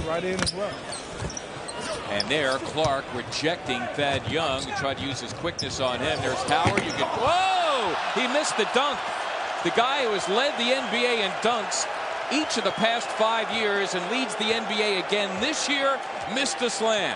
right in as well. And there, Clark rejecting Thad Young. He tried to use his quickness on him. There's Howard. You can. Whoa! He missed the dunk. The guy who has led the NBA in dunks each of the past five years and leads the NBA again this year missed a slam.